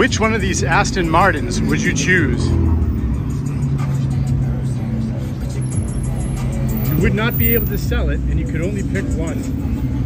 Which one of these Aston Martins would you choose? You would not be able to sell it and you could only pick one.